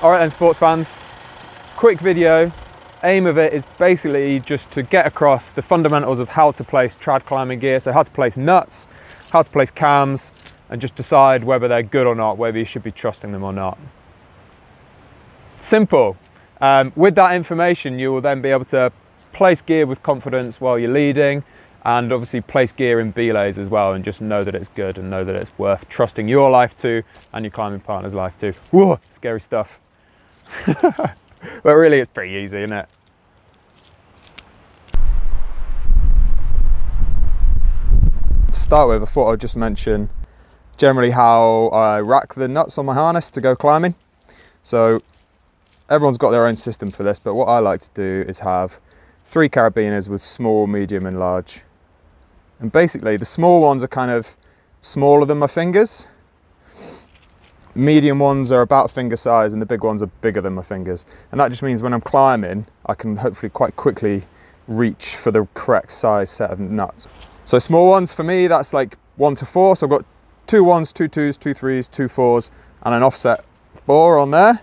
All right then, sports fans, quick video. Aim of it is basically just to get across the fundamentals of how to place trad climbing gear. So how to place nuts, how to place cams, and just decide whether they're good or not, whether you should be trusting them or not. Simple. Um, with that information, you will then be able to place gear with confidence while you're leading and obviously place gear in belays as well and just know that it's good and know that it's worth trusting your life to and your climbing partner's life to. Whoa, scary stuff. but really it's pretty easy, isn't it? To start with, I thought I'd just mention generally how I rack the nuts on my harness to go climbing. So everyone's got their own system for this, but what I like to do is have three carabiners with small, medium and large. And basically the small ones are kind of smaller than my fingers. Medium ones are about finger size and the big ones are bigger than my fingers. And that just means when I'm climbing, I can hopefully quite quickly reach for the correct size set of nuts. So small ones for me, that's like one to four. So I've got two ones, two twos, two threes, two fours, and an offset four on there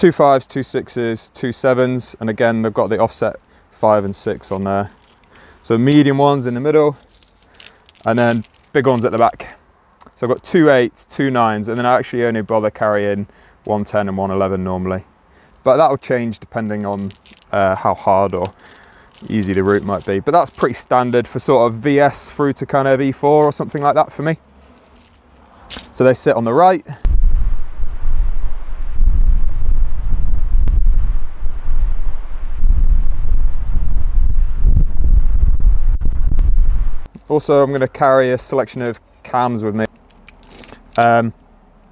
two fives, two sixes, two sevens, and again, they've got the offset five and six on there. So medium ones in the middle, and then big ones at the back. So I've got two eights, two nines, and then I actually only bother carrying 110 and 111 normally. But that'll change depending on uh, how hard or easy the route might be. But that's pretty standard for sort of VS through to kind of E4 or something like that for me. So they sit on the right, Also, I'm going to carry a selection of cams with me. Um,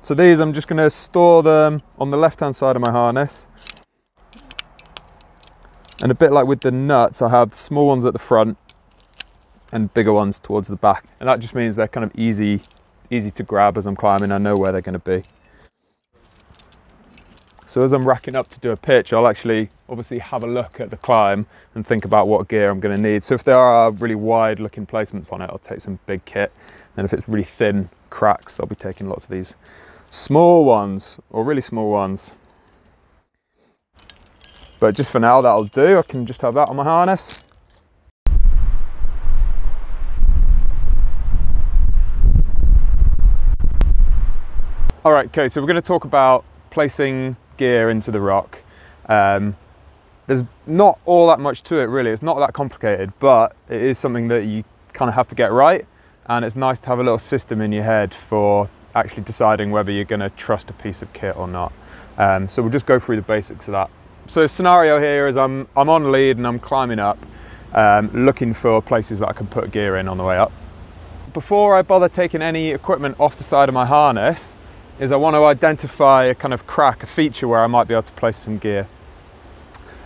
so these, I'm just going to store them on the left-hand side of my harness. And a bit like with the nuts, I have small ones at the front and bigger ones towards the back. And that just means they're kind of easy, easy to grab as I'm climbing. I know where they're going to be. So as I'm racking up to do a pitch, I'll actually obviously have a look at the climb and think about what gear I'm going to need. So if there are really wide looking placements on it, I'll take some big kit. And if it's really thin cracks, I'll be taking lots of these small ones or really small ones. But just for now, that'll do. I can just have that on my harness. All right, okay, so we're going to talk about placing gear into the rock. Um, there's not all that much to it really, it's not that complicated, but it is something that you kind of have to get right. And it's nice to have a little system in your head for actually deciding whether you're going to trust a piece of kit or not. Um, so we'll just go through the basics of that. So scenario here is I'm, I'm on lead and I'm climbing up, um, looking for places that I can put gear in on the way up. Before I bother taking any equipment off the side of my harness, is I want to identify a kind of crack, a feature where I might be able to place some gear.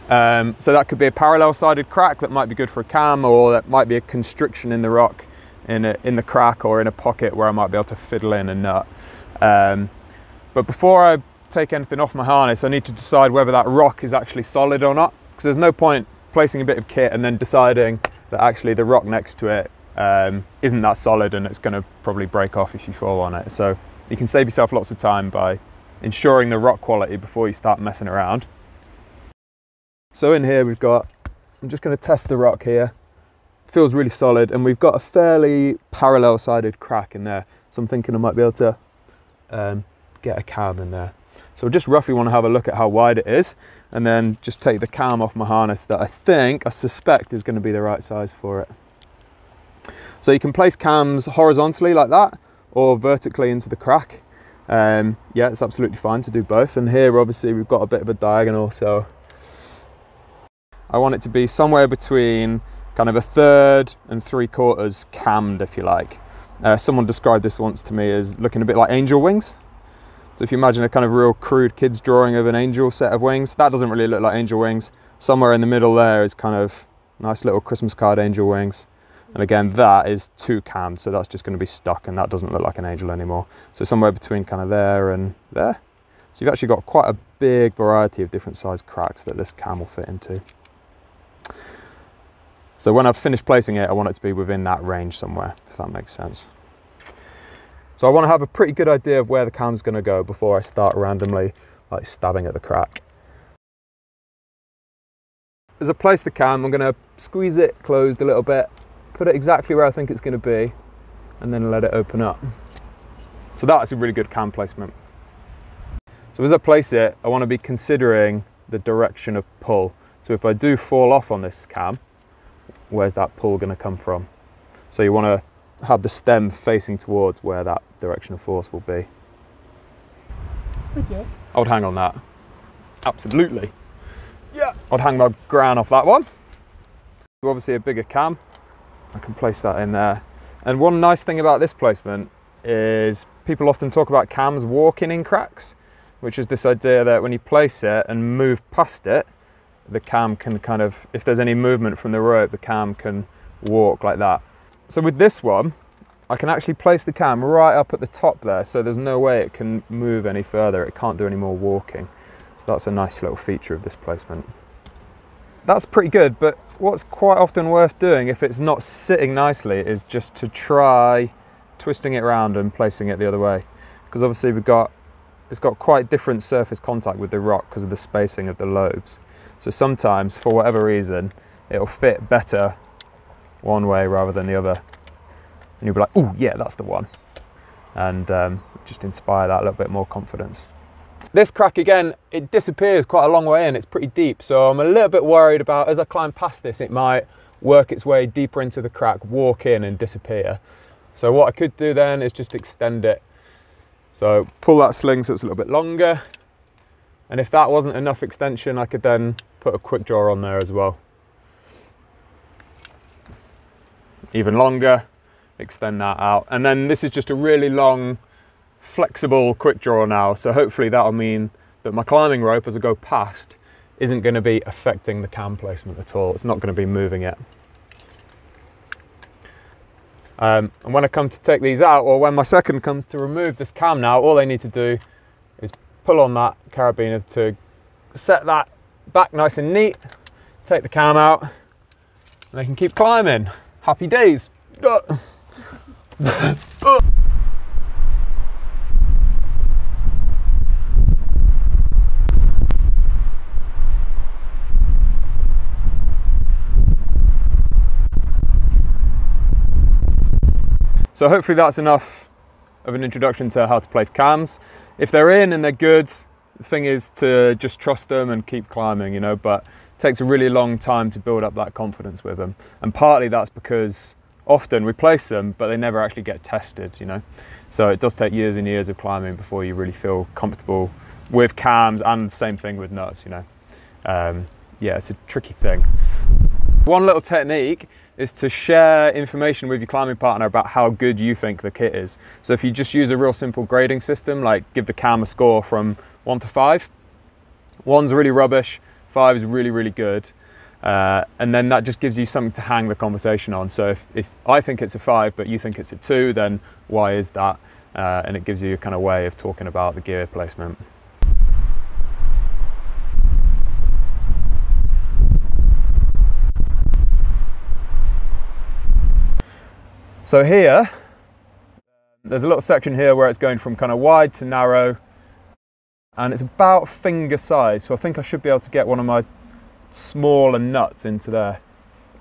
Um, so that could be a parallel sided crack that might be good for a cam or that might be a constriction in the rock in, a, in the crack or in a pocket where I might be able to fiddle in a nut. Um, but before I take anything off my harness, I need to decide whether that rock is actually solid or not. Because there's no point placing a bit of kit and then deciding that actually the rock next to it um, not that solid and it's going to probably break off if you fall on it. So you can save yourself lots of time by ensuring the rock quality before you start messing around. So in here we've got, I'm just going to test the rock here. Feels really solid and we've got a fairly parallel sided crack in there. So I'm thinking I might be able to um, get a cam in there. So I just roughly want to have a look at how wide it is and then just take the cam off my harness that I think, I suspect is going to be the right size for it. So you can place cams horizontally like that or vertically into the crack. Um, yeah, it's absolutely fine to do both. And here, obviously, we've got a bit of a diagonal, so I want it to be somewhere between kind of a third and three quarters cammed, if you like. Uh, someone described this once to me as looking a bit like angel wings. So if you imagine a kind of real crude kid's drawing of an angel set of wings, that doesn't really look like angel wings. Somewhere in the middle there is kind of nice little Christmas card angel wings. And again, that is too cammed, so that's just going to be stuck and that doesn't look like an angel anymore. So somewhere between kind of there and there. So you've actually got quite a big variety of different size cracks that this cam will fit into. So when I've finished placing it, I want it to be within that range somewhere, if that makes sense. So I want to have a pretty good idea of where the cam's going to go before I start randomly like stabbing at the crack. As I place the cam, I'm going to squeeze it closed a little bit, put it exactly where I think it's going to be, and then let it open up. So that's a really good cam placement. So as I place it, I want to be considering the direction of pull. So if I do fall off on this cam, where's that pull going to come from? So you want to have the stem facing towards where that direction of force will be. Would you? I would hang on that. Absolutely. Yeah. I'd hang my ground off that one. Obviously a bigger cam. I can place that in there. And one nice thing about this placement is people often talk about cams walking in cracks, which is this idea that when you place it and move past it, the cam can kind of, if there's any movement from the rope, the cam can walk like that. So with this one, I can actually place the cam right up at the top there, so there's no way it can move any further. It can't do any more walking. So that's a nice little feature of this placement. That's pretty good, but what's quite often worth doing if it's not sitting nicely is just to try twisting it around and placing it the other way. Because obviously we've got, it's got quite different surface contact with the rock because of the spacing of the lobes. So sometimes, for whatever reason, it'll fit better one way rather than the other. And you'll be like, oh yeah, that's the one. And um, just inspire that a little bit more confidence. This crack again, it disappears quite a long way in, it's pretty deep. So I'm a little bit worried about, as I climb past this, it might work its way deeper into the crack, walk in and disappear. So what I could do then is just extend it. So pull that sling so it's a little bit longer. And if that wasn't enough extension, I could then put a quick draw on there as well. Even longer, extend that out. And then this is just a really long, flexible quick draw now. So hopefully that'll mean that my climbing rope as I go past isn't going to be affecting the cam placement at all. It's not going to be moving it. Um, and when I come to take these out, or when my second comes to remove this cam now, all they need to do is pull on that carabiner to set that back nice and neat, take the cam out, and they can keep climbing. Happy days. So hopefully that's enough of an introduction to how to place cams. If they're in and they're good, the thing is to just trust them and keep climbing, you know, but it takes a really long time to build up that confidence with them. And partly that's because often we place them, but they never actually get tested, you know. So it does take years and years of climbing before you really feel comfortable with cams and the same thing with nuts, you know. Um, yeah, it's a tricky thing. One little technique is to share information with your climbing partner about how good you think the kit is. So if you just use a real simple grading system, like give the cam a score from one to five, one's really rubbish, five is really, really good. Uh, and then that just gives you something to hang the conversation on. So if, if I think it's a five, but you think it's a two, then why is that? Uh, and it gives you a kind of way of talking about the gear placement. So here, there's a little section here where it's going from kind of wide to narrow and it's about finger size. So I think I should be able to get one of my smaller nuts into there.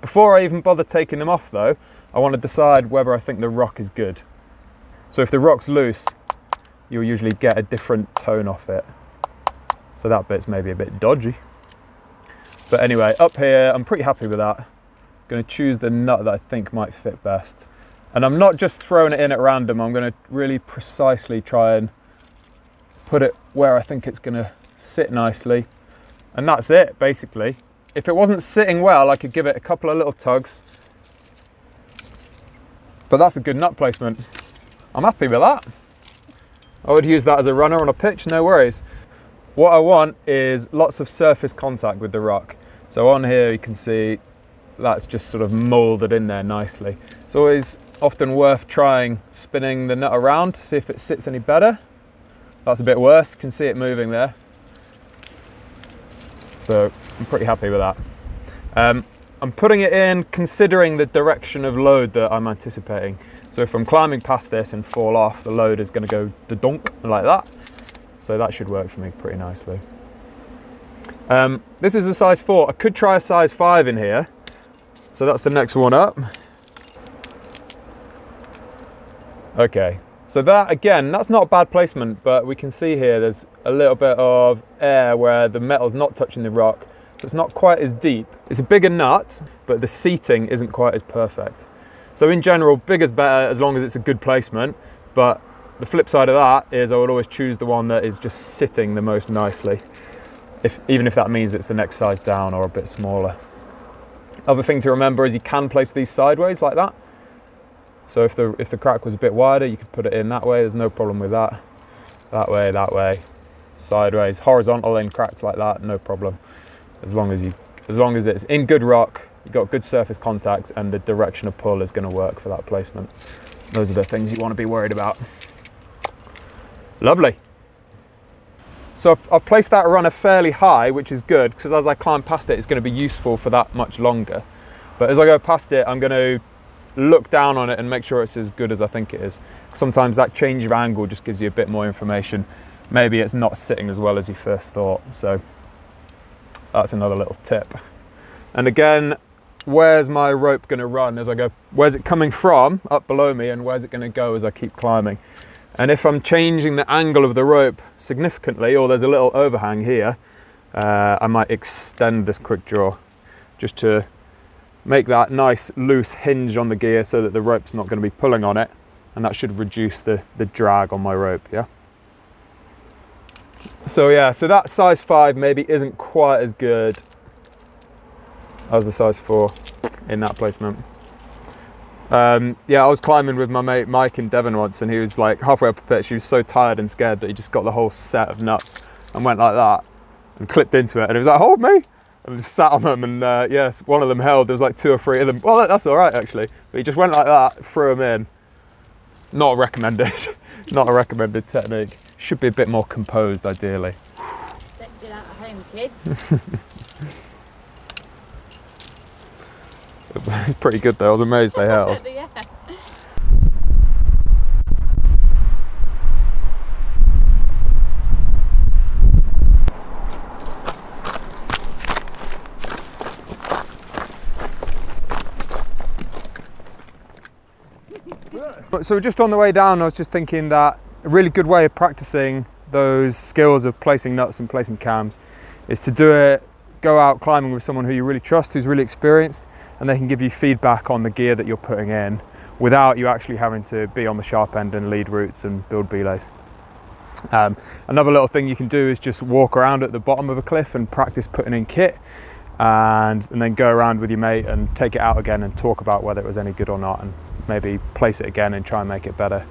Before I even bother taking them off though, I want to decide whether I think the rock is good. So if the rock's loose, you'll usually get a different tone off it. So that bit's maybe a bit dodgy. But anyway, up here, I'm pretty happy with that. I'm gonna choose the nut that I think might fit best. And I'm not just throwing it in at random, I'm gonna really precisely try and put it where I think it's gonna sit nicely. And that's it, basically. If it wasn't sitting well, I could give it a couple of little tugs. But that's a good nut placement. I'm happy with that. I would use that as a runner on a pitch, no worries. What I want is lots of surface contact with the rock. So on here you can see that's just sort of molded in there nicely. It's always often worth trying spinning the nut around to see if it sits any better. That's a bit worse, can see it moving there. So I'm pretty happy with that. Um, I'm putting it in considering the direction of load that I'm anticipating. So if I'm climbing past this and fall off, the load is going to go the donk like that. So that should work for me pretty nicely. Um, this is a size 4. I could try a size 5 in here. So that's the next one up. Okay, so that again, that's not a bad placement, but we can see here there's a little bit of air where the metal's not touching the rock, so it's not quite as deep. It's a bigger nut, but the seating isn't quite as perfect. So in general, bigger's better as long as it's a good placement, but the flip side of that is I would always choose the one that is just sitting the most nicely, if, even if that means it's the next size down or a bit smaller. Other thing to remember is you can place these sideways like that. So if the, if the crack was a bit wider, you could put it in that way, there's no problem with that. That way, that way, sideways, horizontal and cracked like that, no problem. As long as you, as long as it's in good rock, you've got good surface contact and the direction of pull is gonna work for that placement. Those are the things you wanna be worried about. Lovely. So I've, I've placed that runner fairly high, which is good, because as I climb past it, it's gonna be useful for that much longer. But as I go past it, I'm gonna look down on it and make sure it's as good as I think it is. Sometimes that change of angle just gives you a bit more information. Maybe it's not sitting as well as you first thought. So that's another little tip. And again, where's my rope gonna run as I go? Where's it coming from up below me and where's it gonna go as I keep climbing? And if I'm changing the angle of the rope significantly, or there's a little overhang here, uh, I might extend this quick draw just to make that nice loose hinge on the gear so that the rope's not going to be pulling on it and that should reduce the, the drag on my rope, yeah? So yeah, so that size 5 maybe isn't quite as good as the size 4 in that placement. Um, yeah, I was climbing with my mate Mike in Devon once and he was like halfway up a pitch, he was so tired and scared that he just got the whole set of nuts and went like that and clipped into it. And he was like, hold me! and just sat on them and uh, yes one of them held. There was like two or three of them. Well that's all right actually. But he just went like that threw them in. Not recommended not a recommended technique. Should be a bit more composed ideally. Don't do that at home, kids. it's pretty good though i was amazed they held yeah. So just on the way down, I was just thinking that a really good way of practicing those skills of placing nuts and placing cams is to do it, go out climbing with someone who you really trust, who's really experienced, and they can give you feedback on the gear that you're putting in without you actually having to be on the sharp end and lead routes and build belays. Um, another little thing you can do is just walk around at the bottom of a cliff and practice putting in kit and, and then go around with your mate and take it out again and talk about whether it was any good or not and maybe place it again and try and make it better.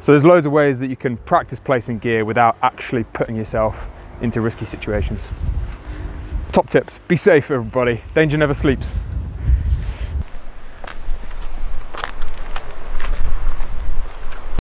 So there's loads of ways that you can practice placing gear without actually putting yourself into risky situations. Top tips, be safe everybody, danger never sleeps.